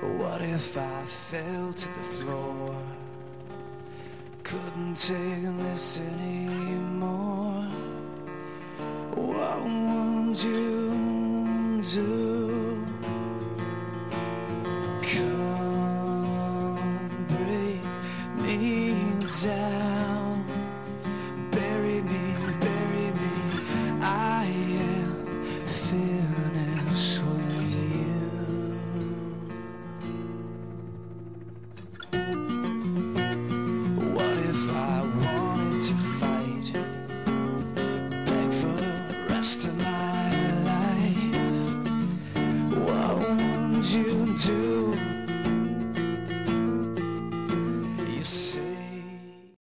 What if I fell to the floor? Couldn't take this anymore. What would you do? last tonight.